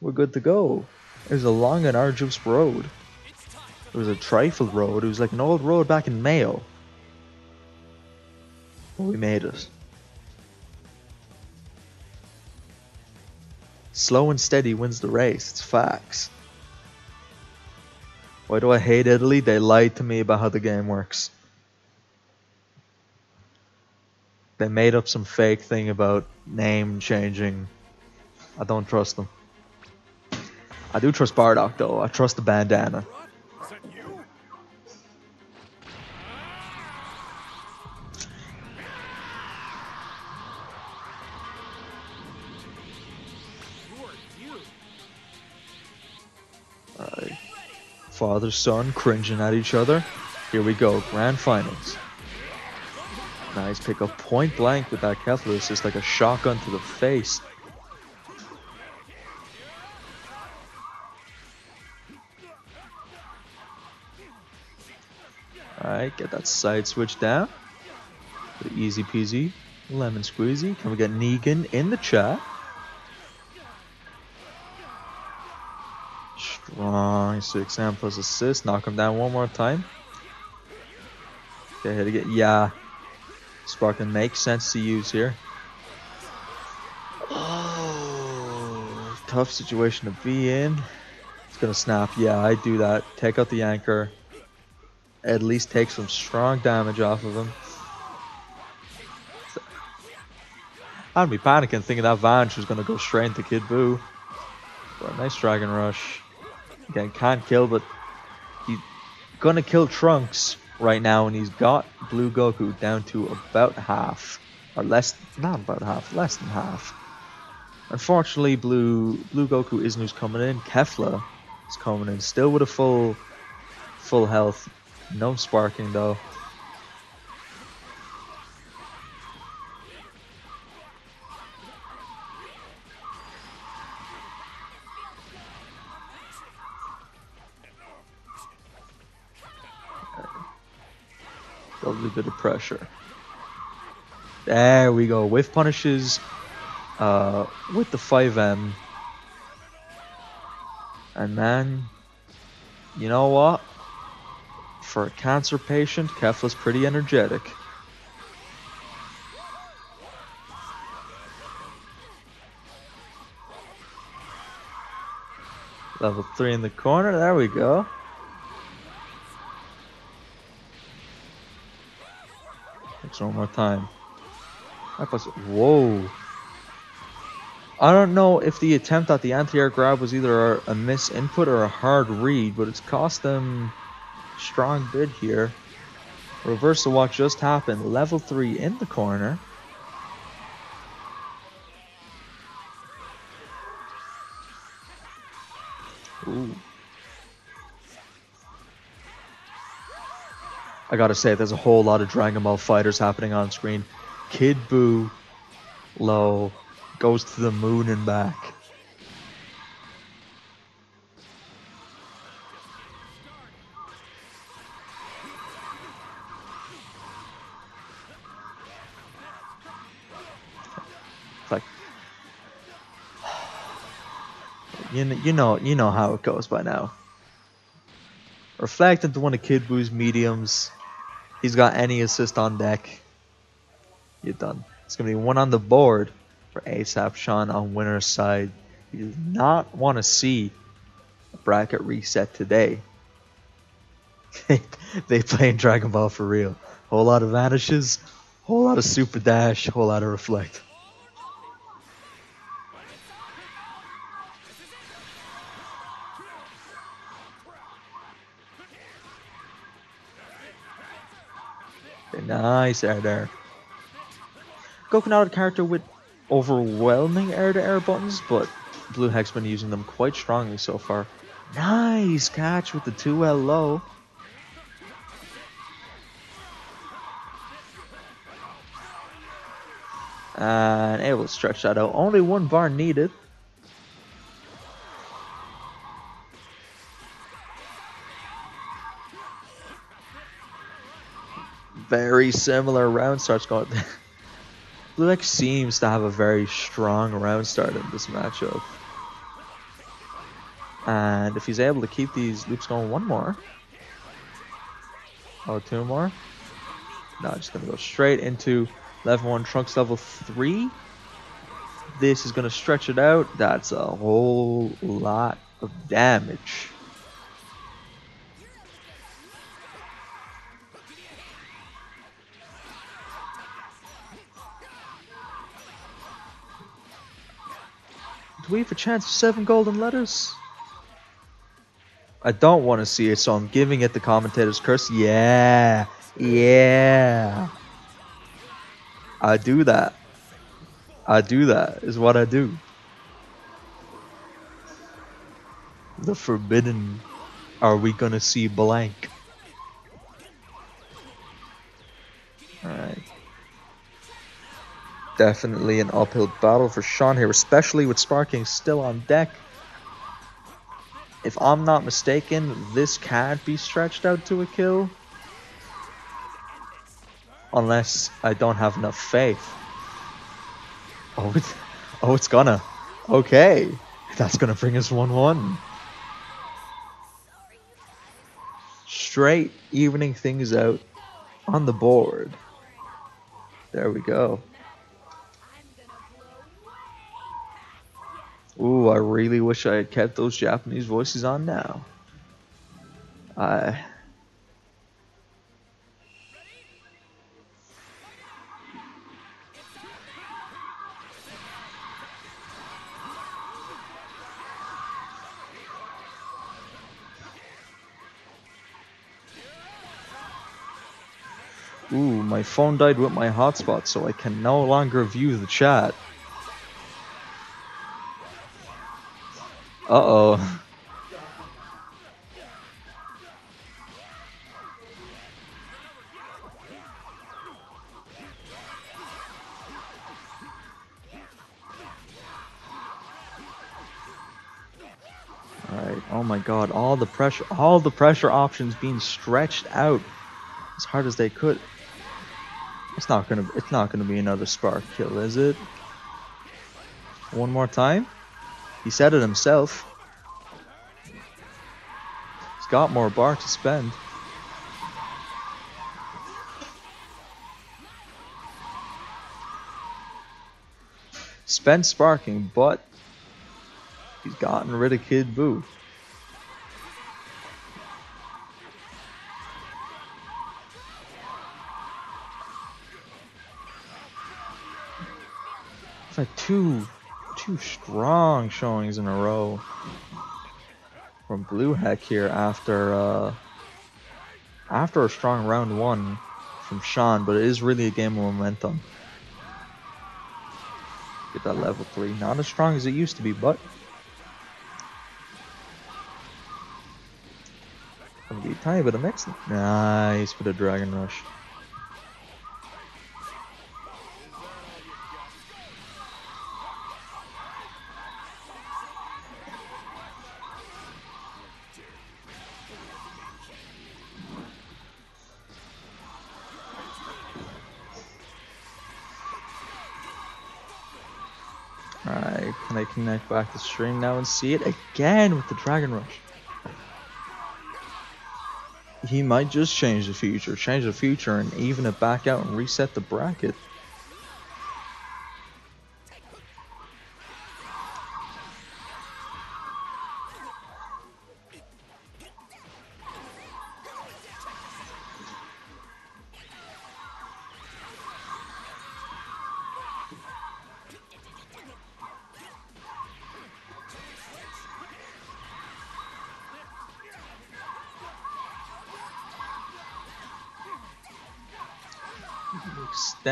we're good to go. It was a long and arduous road. It was a trifle road. It was like an old road back in Mayo. But we made it. Slow and steady wins the race. It's facts. Why do I hate Italy? They lied to me about how the game works. They made up some fake thing about name changing. I don't trust them. I do trust Bardock though. I trust the bandana. Father son cringing at each other. Here we go. Grand finals. Nice pick up point blank with that Kefla. Just like a shotgun to the face. Alright, get that side switch down. Easy peasy. Lemon squeezy. Can we get Negan in the chat? Strong six M plus assist. Knock him down one more time. Okay, to get yeah. Sparking makes sense to use here. Oh, tough situation to be in. It's gonna snap. Yeah, I do that. Take out the anchor. At least take some strong damage off of him. I'd be panicking thinking that vanish was gonna go straight into Kid Buu. But nice Dragon Rush. Again, can't kill, but he's gonna kill Trunks right now, and he's got Blue Goku down to about half, or less, not about half, less than half. Unfortunately, Blue Blue Goku isn't who's coming in. Kefla is coming in, still with a full full health, no sparking though. Lovely bit of pressure. There we go. Whiff punishes uh, with the 5M. And man, you know what? For a cancer patient, Kefla's pretty energetic. Level 3 in the corner. There we go. Thanks one more time. That was whoa. I don't know if the attempt at the anti-air grab was either a, a miss input or a hard read, but it's cost them strong bid here. Reversal walk just happened. Level 3 in the corner. Ooh. I gotta say, there's a whole lot of Dragon Ball fighters happening on screen. Kid Buu, low, goes to the moon and back. You know, you know, you know how it goes by now. Reflect into one of Kid Buu's mediums. He's got any assist on deck. You're done. It's gonna be one on the board for ASAP Sean on winner's side. You do not want to see a bracket reset today. they playing Dragon Ball for real. Whole lot of vanishes, whole lot of super dash, whole lot of reflect. Nice air there. Goku not a character with overwhelming air to air buttons, but Bluehek's been using them quite strongly so far. Nice catch with the 2L low. And able to stretch that out. Only one bar needed. Very similar round starts going. Blue seems to have a very strong round start in this matchup. And if he's able to keep these loops going one more. Oh, two more. No, just gonna go straight into level one trunks level three. This is gonna stretch it out. That's a whole lot of damage. Do we have a chance of seven golden letters? I don't want to see it, so I'm giving it the commentator's curse. Yeah, yeah. I do that. I do that, is what I do. The forbidden. Are we gonna see blank? Alright. Definitely an uphill battle for Sean here, especially with Sparking still on deck. If I'm not mistaken, this can't be stretched out to a kill. Unless I don't have enough faith. Oh, it's, oh, it's gonna. Okay. That's gonna bring us 1-1. Straight evening things out on the board. There we go. Ooh, I really wish I had kept those Japanese voices on now. I. Ooh, my phone died with my hotspot, so I can no longer view the chat. Uh-oh. Alright, oh my god, all the pressure all the pressure options being stretched out as hard as they could. It's not gonna it's not gonna be another spark kill, is it? One more time? He said it himself. He's got more bar to spend. Spent sparking, but he's gotten rid of Kid Buu. It's like two two strong showings in a row from Bluehek here after uh, after a strong round one from Sean, but it is really a game of momentum. Get that level three, not as strong as it used to be, but gonna be a tiny bit of mix. Nice bit of Dragon Rush. Back the stream now and see it again with the Dragon Rush? He might just change the future, change the future and even it back out and reset the bracket.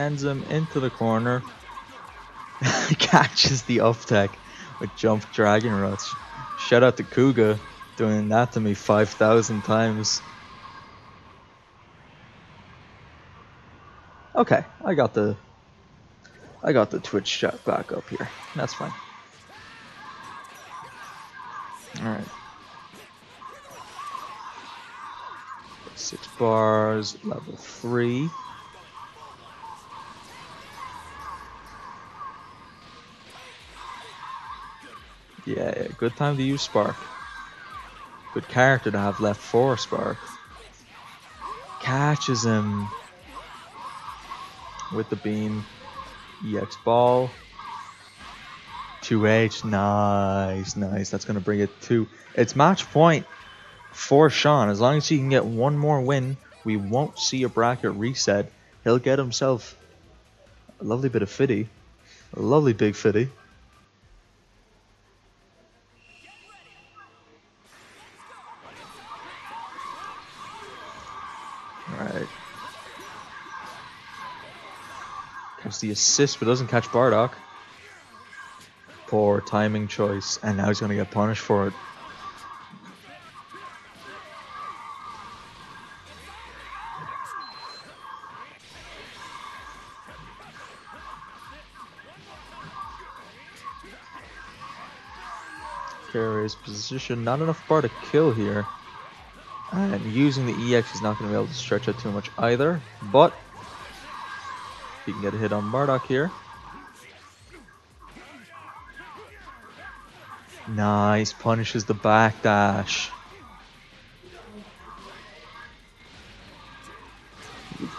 Extends him into the corner. Catches the up tech with Jump Dragon Rush. Shout out to Kuga doing that to me 5,000 times. Okay, I got the I got the Twitch chat back up here. That's fine. Alright. Six bars, level three. Yeah, good time to use Spark. Good character to have left for Spark. Catches him with the beam. EX ball. 2H. Nice, nice. That's going to bring it to. It's match point for Sean. As long as he can get one more win, we won't see a bracket reset. He'll get himself a lovely bit of fitty. A lovely big fitty. Alright. Catch the assist, but doesn't catch Bardock. Poor timing choice, and now he's going to get punished for it. Carries position, not enough bar to kill here. And using the EX is not going to be able to stretch out too much either, but he can get a hit on Bardock here. Nice, punishes the backdash.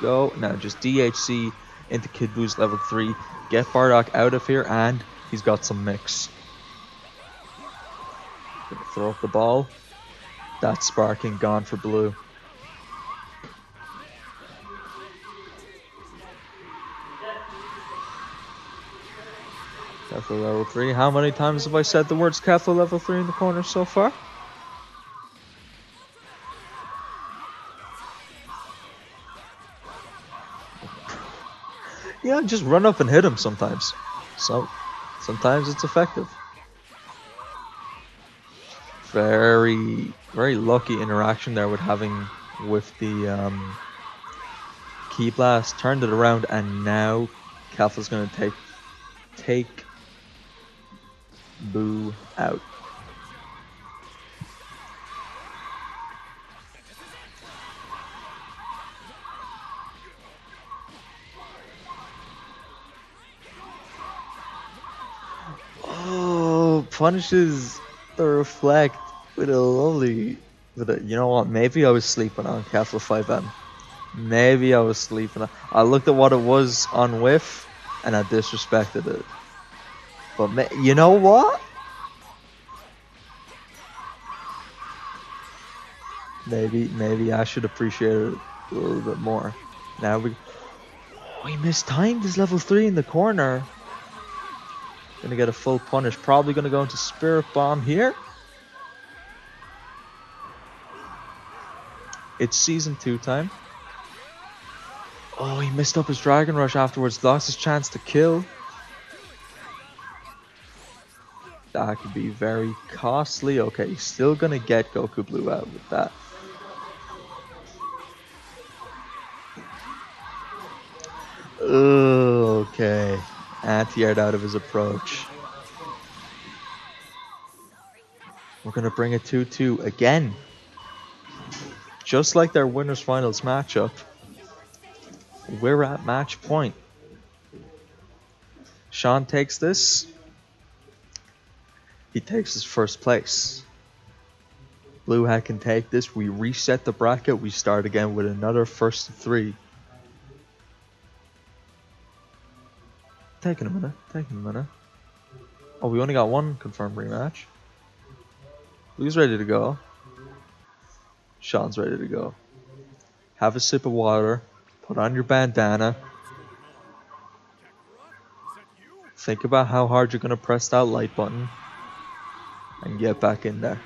Go. Now just DHC into Kid Buu's level 3. Get Bardock out of here, and he's got some mix. Gonna throw up the ball. That's sparking gone for blue. Level 3. How many times have I said the words careful level 3 in the corner so far? yeah, just run up and hit him sometimes. So, sometimes it's effective. Very, very lucky interaction there with having with the um, key blast. Turned it around, and now Kefla's going to take take Buu out. Oh, punishes the reflect with a lovely. With a, you know what? Maybe I was sleeping on Castle 5M. Maybe I was sleeping. I looked at what it was on Whiff, and I disrespected it. But you know what? Maybe maybe I should appreciate it a little bit more. Now we oh, he mistimed his level three in the corner. Gonna get a full punish. Probably gonna go into Spirit Bomb here. It's season two time. Oh, he missed up his Dragon Rush afterwards. Lost his chance to kill. That could be very costly. Okay, still gonna get Goku Blue out with that. Okay, anti-aired out of his approach. We're gonna bring it 2-2 again. Just like their winners finals matchup. We're at match point. Sean takes this. He takes his first place. Blue Hat can take this. We reset the bracket. We start again with another first three. Taking a minute. Taking a minute. Oh, we only got one confirmed rematch. Blue's ready to go. Sean's ready to go. Have a sip of water. Put on your bandana. Think about how hard you're going to press that light button. And get back in there.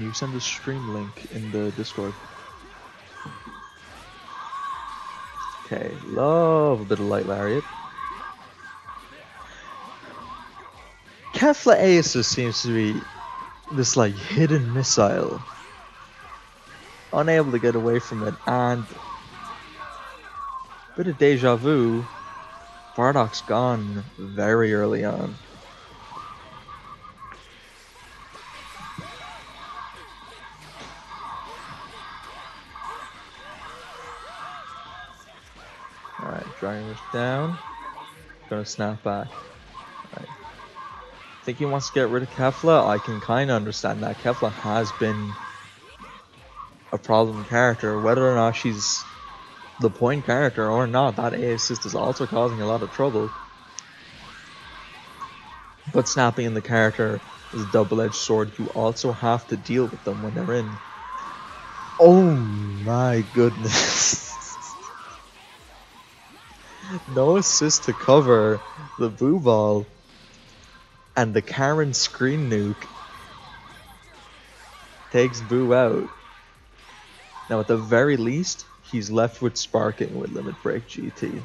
Can you send the stream link in the Discord? Okay, love a bit of light lariat. Kefla Asus seems to be this like hidden missile. Unable to get away from it and bit of deja vu Bardock's gone very early on. Down. Gonna snap back. Alright. Think he wants to get rid of Kefla? I can kinda understand that. Kefla has been a problem character. Whether or not she's the point character or not, that A assist is also causing a lot of trouble. But snapping in the character is a double-edged sword. You also have to deal with them when they're in. Oh my goodness. no assist to cover the Buu Ball and the Karen screen nuke takes Buu out. Now, at the very least, he's left with Sparking with Limit Break GT.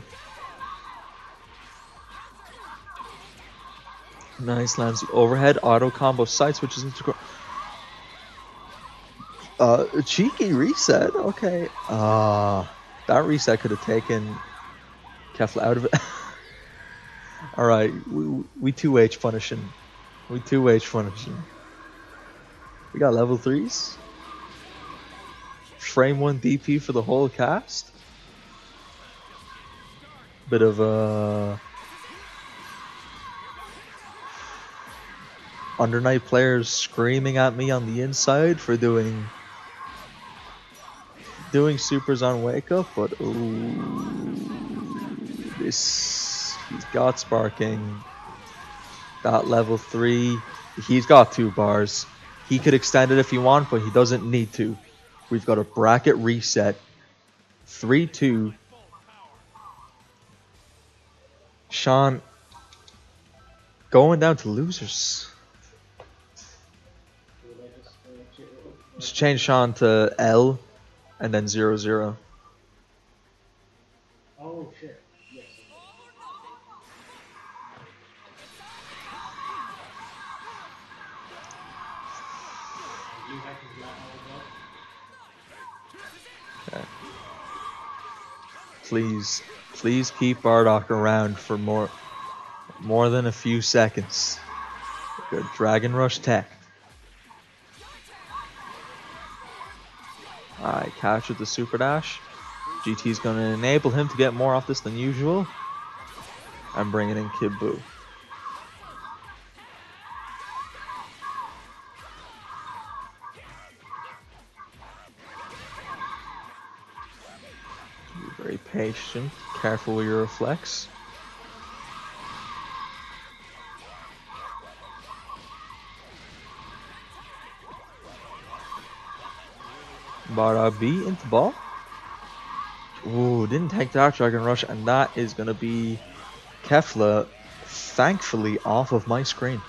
Nice lands overhead auto combo side switches into uh cheeky reset. Okay. Uh that reset could have taken Kefla out of it. All right, we we two H punishing. We two H punishing. We got level threes. Frame one DP for the whole cast. Bit of uh, a Undernight players screaming at me on the inside for doing doing supers on wake up, but ooh, he's got sparking. Got level three. He's got two bars. He could extend it if he want, but he doesn't need to. We've got a bracket reset. 3 2. Sean going down to losers. Just change Sean to L and then 0 0. Oh shit. Please, please keep Bardock around for more, more than a few seconds. Good Dragon Rush tech. Alright, catch with the Super Dash. GT's going to enable him to get more off this than usual. I'm bringing in Kid. Very patient, careful with your reflex. B into ball. Ooh, didn't take that Dragon Rush, and that is going to be Kefla, thankfully, off of my screen.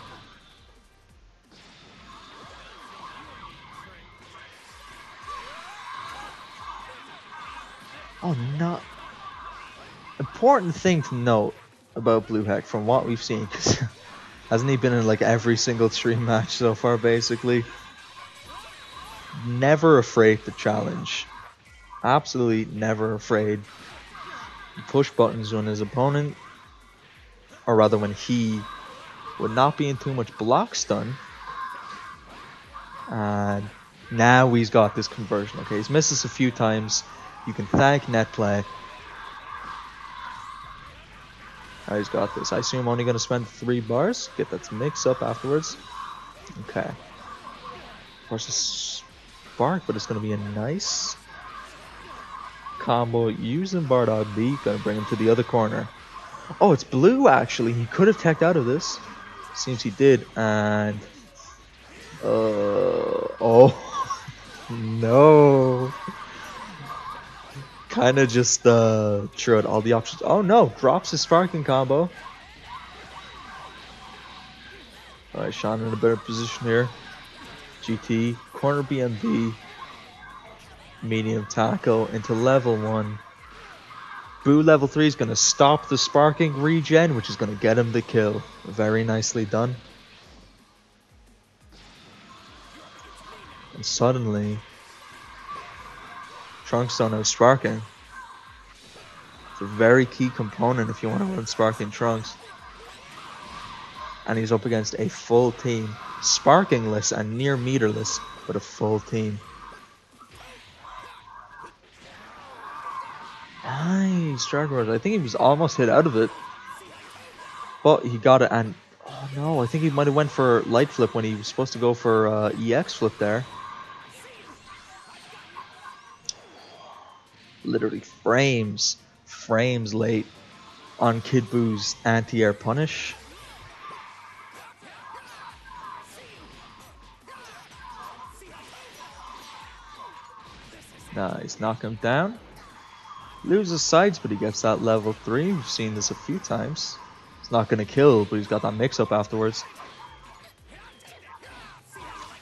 Important thing to note about Bluehek from what we've seen, because hasn't he been in like every single stream match so far, basically? Never afraid to challenge absolutely never afraid push buttons when his opponent, or rather when he would not be in too much block stun. And now he's got this conversion. Okay, he's missed this a few times. You can thank net he's got this. I assume I'm only going to spend three bars. Get that to mix up afterwards. Okay. Of course, it's spark, but it's going to be a nice combo using Bardock B. Gonna bring him to the other corner. Oh, it's blue actually. He could have teched out of this. Seems he did. And uh oh no. Kind of just uh threw out all the options. Oh no, drops his sparking combo. Alright, Sean in a better position here. GT, corner BMB, medium tackle into level 1. Buu level 3 is going to stop the sparking regen, which is going to get him the kill. Very nicely done. And suddenly, Trunks don't have sparking. It's a very key component if you want to run Sparking Trunks. And he's up against a full team. Sparkingless and near meterless, but a full team. Nice, Dragon I think he was almost hit out of it. But he got it and oh no, I think he might have went for light flip when he was supposed to go for uh, EX flip there. Literally frames, frames late on Kid Buu's anti-air punish. Nice, knock him down. Loses sides, but he gets that level 3. We've seen this a few times. It's not going to kill, but he's got that mix-up afterwards.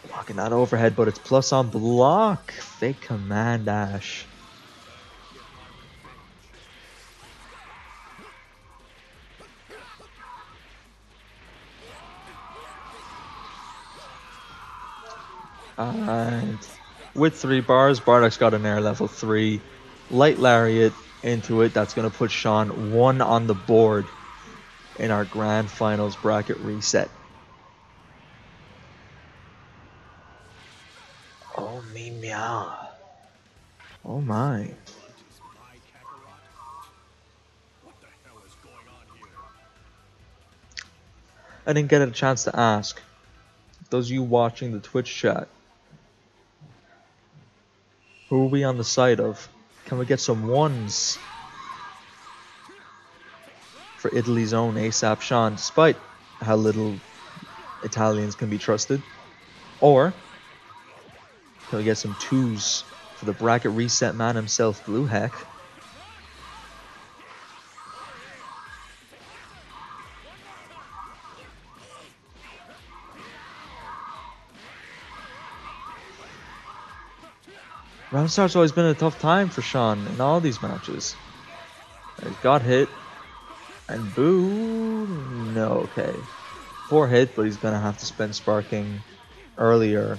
Blocking that overhead, but it's plus on block. Fake command dash. And with three bars, Bardock's got an air level three. Light Lariat into it. That's going to put Sean one on the board in our grand finals bracket reset. Oh, me meow. Oh, my. My Kakarot. What the hell is going on here? I didn't get a chance to ask. Those of you watching the Twitch chat, who are we on the side of? Can we get some ones for Italy's own ASAP Sean, despite how little Italians can be trusted? Or can we get some twos for the bracket reset man himself, Bluehek? Start's always been a tough time for Sean in all these matches. He's got hit. And boo. No, okay. Poor hit, but he's gonna have to spend sparking earlier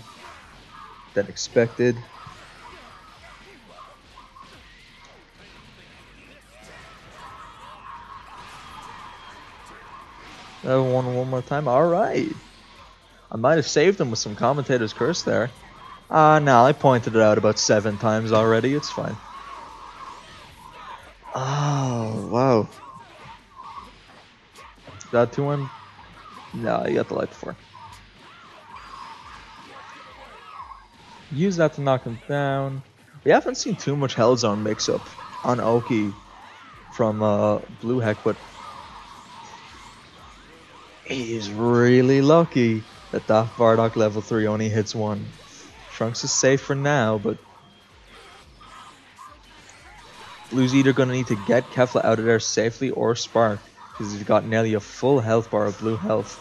than expected. That one one more time. Alright. I might have saved him with some commentator's curse there. Uh, no, I pointed it out about seven times already. It's fine. Oh, wow. That 2 1? No, you got the light before. Use that to knock him down. We haven't seen too much Hellzone mix up on Oki from uh, Bluehek, but he's really lucky that that Bardock level 3 only hits one. Trunks is safe for now, but Blue's either going to need to get Kefla out of there safely or Spark, because he's got nearly a full health bar of blue health.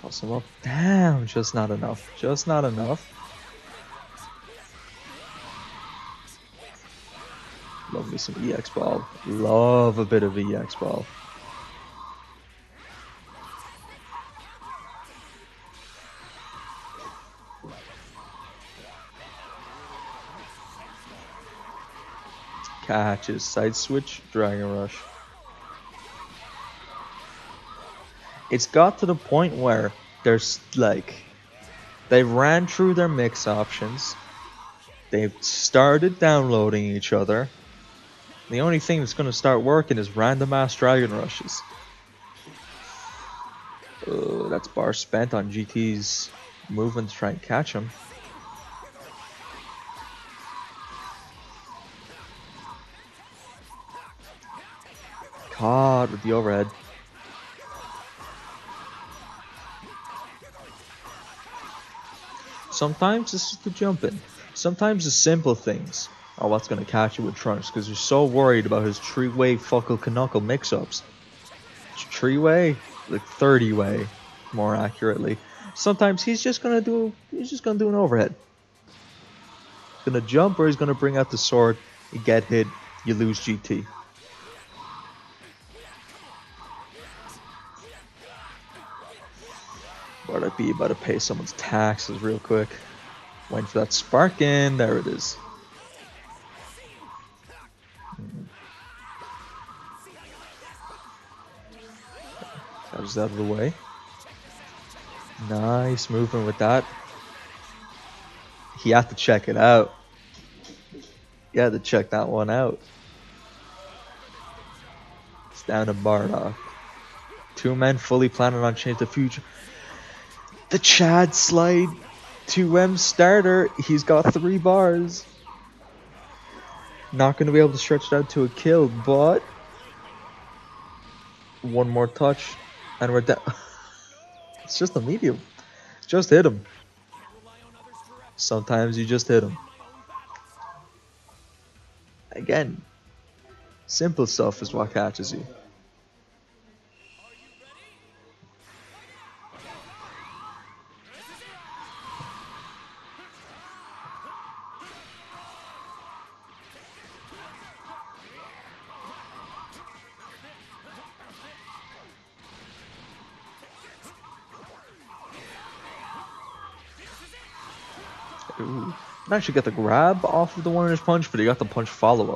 Toss him up. Damn, just not enough. Just not enough. Love me some EX ball. Love a bit of EX ball. Catches, side switch, Dragon Rush. It's got to the point where there's like they ran through their mix options. They've started downloading each other. The only thing that's going to start working is random ass dragon rushes. Uh, that's bar spent on GT's movement to try and catch him. Caught with the overhead. Sometimes this is the jumping. Sometimes the simple things Oh, that's going to catch you with Trunks because you're so worried about his three-way Fuckle Knuckle mix-ups. Three-way? Like 30-way, more accurately. Sometimes he's just going to do, he's just going to do an overhead. He's going to jump or he's going to bring out the sword. You get hit, you lose GT. But I'd be about to pay someone's taxes real quick. Waiting for that spark in, there it is. Was out of the way. Nice movement with that. He had to check it out. He had to check that one out. It's down to Bardock. Two men fully planning on change the future. The Chad slide 2M starter. He's got three bars. Not going to be able to stretch it out to a kill, but one more touch and we're down. it's just a medium. Just hit him. Sometimes you just hit him. Again, simple stuff is what catches you. Ooh. Didn't actually get the grab off of the one inch punch, but he got the punch follow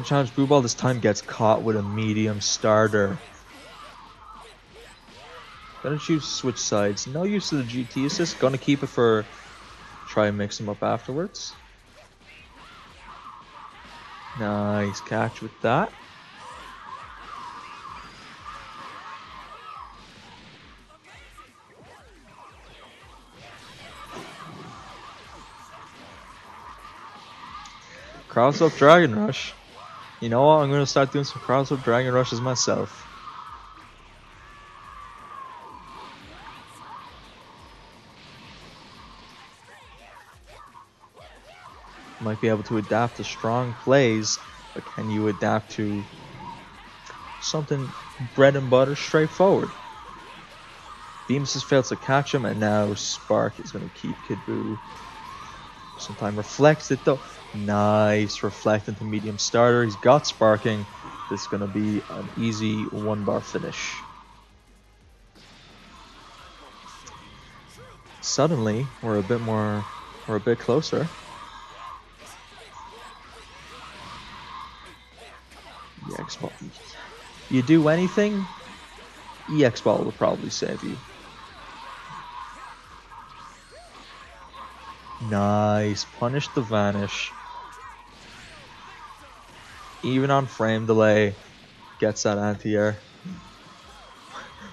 Challenge Blue Ball this time, gets caught with a medium starter. Gonna choose switch sides. No use of the GT assist. Gonna keep it for try and mix them up afterwards. Nice catch with that. Cross up Dragon Rush. You know what? I'm gonna start doing some cross up Dragon Rushes myself. Might be able to adapt to strong plays, but can you adapt to something bread and butter straightforward? Beams has failed to catch him, and now Spark is gonna keep Kid Buu. Sometime reflects it though. Nice reflect into medium starter. He's got sparking. This is gonna be an easy one bar finish. Suddenly, we're a bit more, we're a bit closer. EX ball. You do anything, EX ball will probably save you. Nice. Punish the vanish. Even on frame delay, gets that anti-air.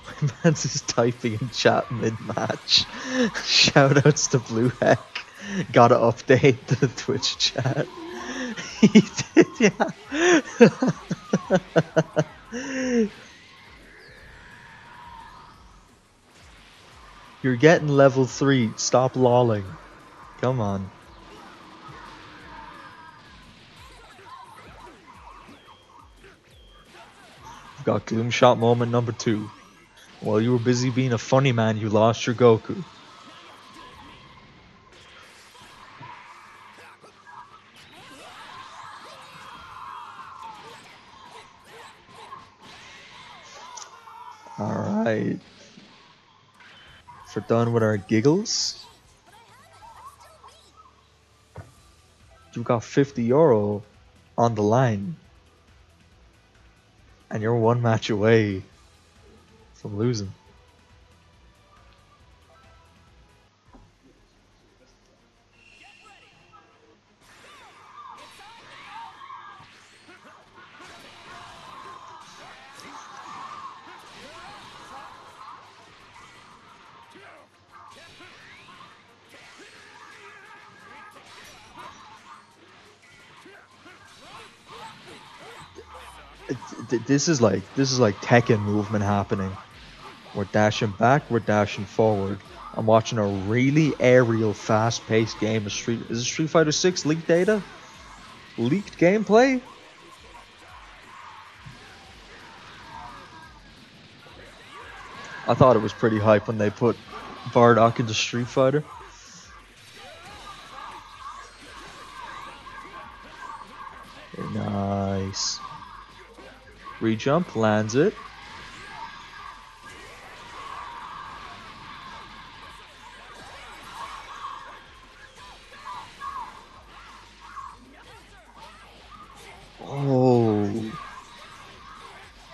My man's just typing in chat mid-match. Shoutouts to Blue Heck. Gotta update the Twitch chat. he did, yeah. You're getting level 3. Stop lolling. Come on. Got Gloom Shot moment number two. While you were busy being a funny man, you lost your Goku. Alright. we're done with our giggles. you got 50 euro on the line and you're one match away from losing. Th- This is like this is like Tekken movement happening. We're dashing back, we're dashing forward. I'm watching a really aerial, fast-paced game of Street. Is it Street Fighter 6 leaked data? Leaked gameplay? I thought it was pretty hype when they put Bardock into Street Fighter. Rejump, lands it. Oh.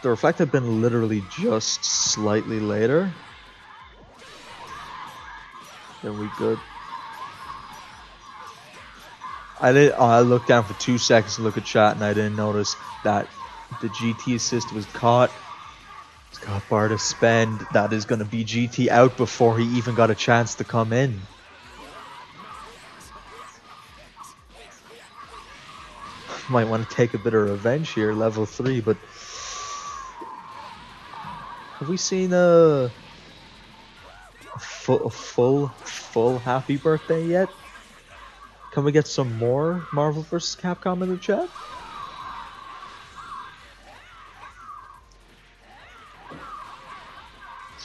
The reflect had been literally just slightly later. Then we good. I did. Oh, I looked down for two seconds to look at chat, and I didn't notice that the GT assist was caught. It's got bar to spend. That is going to be GT out before he even got a chance to come in. Might want to take a bit of revenge here, level three, but have we seen a, a, fu- a full, full happy birthday yet? Can we get some more Marvel vs. Capcom in the chat?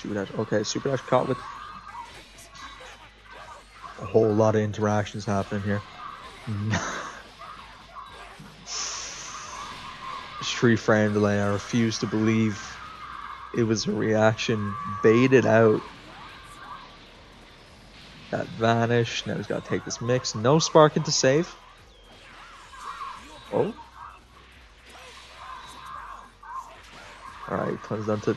Super Dash. Okay, Super Dash caught with a whole lot of interactions happening here. Street frame delay. I refuse to believe it was a reaction baited out. That vanished. Now he's got to take this mix. No sparking to save. Oh. Alright, comes down to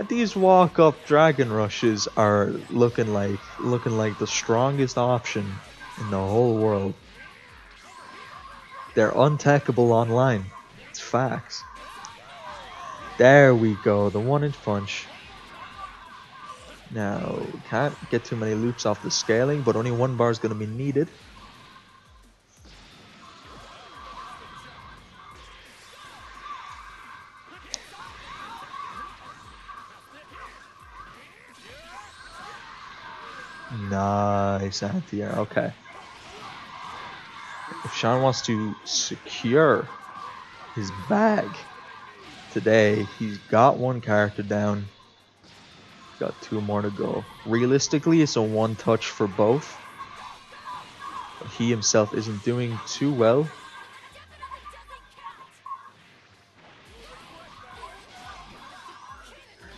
these walk up dragon rushes are looking like looking like the strongest option in the whole world. They're untechable online. It's facts. There we go, the one inch punch. Now, can't get too many loops off the scaling, but only one bar is going to be needed. Okay. If Sean wants to secure his bag today, he's got one character down. Got two more to go. Realistically, it's a one touch for both. But he himself isn't doing too well.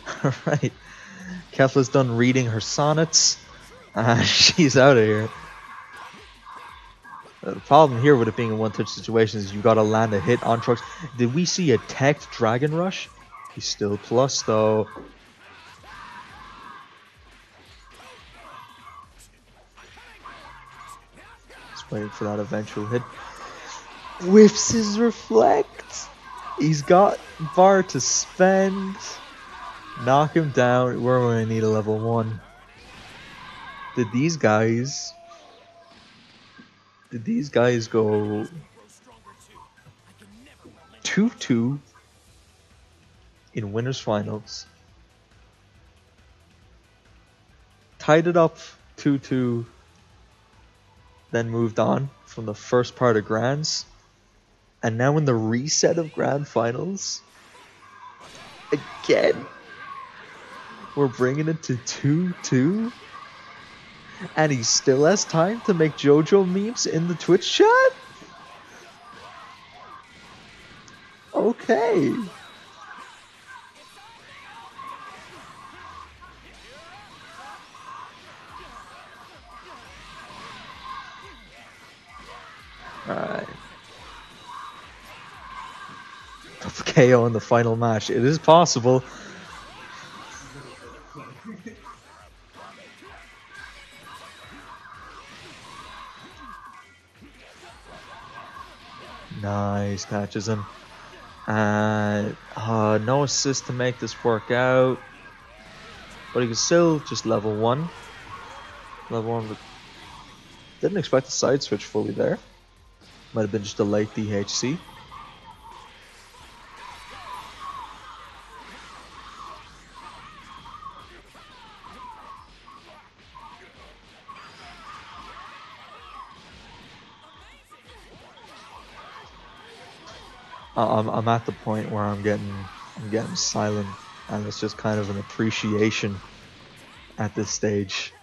Alright. Kefla's done reading her sonnets. Uh, she's out of here. The problem here with it being a one-touch situation is you gotta land a hit on Trunks. Did we see a teched Dragon Rush? He's still plus though. Just waiting for that eventual hit. Whiffs his reflect. He's got bar to spend. Knock him down. We're gonna need a level one. Did these guys did these guys go 2-2 in winners finals? Tied it up 2-2 then moved on from the first part of grands and now in the reset of grand finals again we're bringing it to 2-2 and he still has time to make JoJo memes in the Twitch chat? Okay. Alright. KO in the final match. It is possible. Nice, catches him. And uh, no assist to make this work out. But he can still just level one. Level one. But didn't expect the side switch fully there. Might have been just a late DHC. I'm I'm at the point where I'm getting I'm getting silent, and it's just kind of an appreciation at this stage.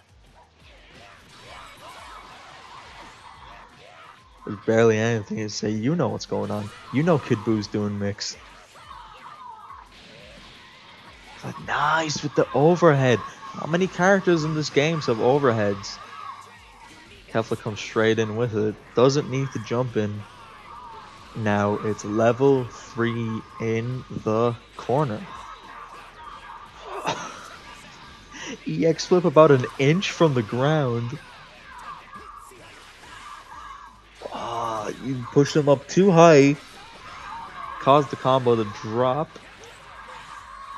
There's barely anything to say. You know what's going on. You know Kid Buu's doing mix. But nice with the overhead. How many characters in this game have overheads? Kefla comes straight in with it. Doesn't need to jump in. Now it's level 3 in the corner. EX flip about an inch from the ground. Ah, you pushed him up too high. Caused the combo to drop.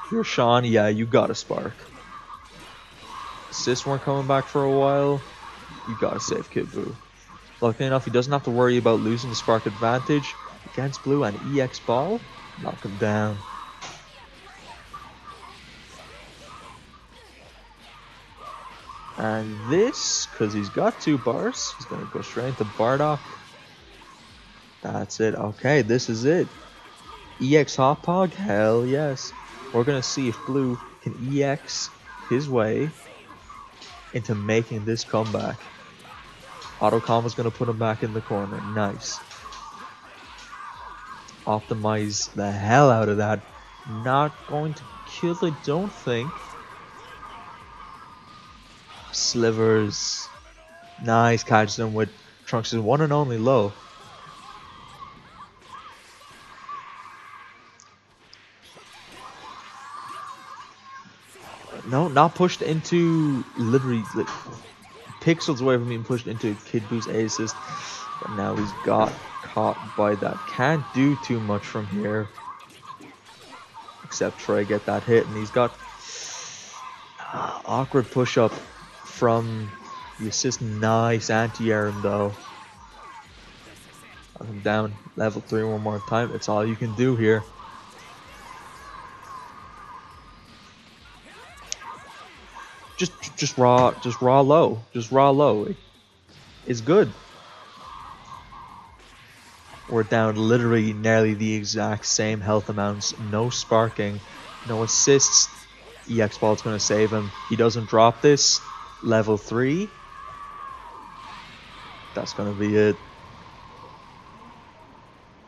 Here, Sean, yeah, you got a spark. Assists weren't coming back for a while. You gotta save Kid Buu. Luckily enough, he doesn't have to worry about losing the spark advantage against Blue and EX Ball. Knock him down. And this, because he's got two bars, he's going to go straight into Bardock. That's it. Okay, this is it. EX Hot Pog? Hell yes. We're going to see if Blue can EX his way into making this comeback. Auto combo's going to put him back in the corner. Nice. Optimize the hell out of that. Not going to kill, I don't think. Slivers. Nice catch them with Trunks' one and only low. No, not pushed into literally like, pixels away from being pushed into Kid Buu's A assist. But now he's got caught by that. Can't do too much from here. Except try to get that hit. And he's got uh, awkward push up from the assist. Nice anti-air though. Him down. Level 3 one more time. It's all you can do here. Just, just raw, just raw low, just raw low. It's good. We're down literally nearly the exact same health amounts. No sparking, no assists. EX Ball's going to save him. He doesn't drop this. Level 3. That's going to be it.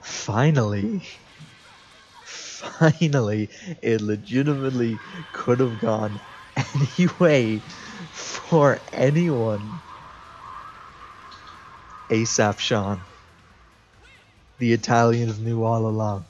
Finally. Finally. It legitimately could have gone any way for anyone. ASAP Sean. The Italians knew all along.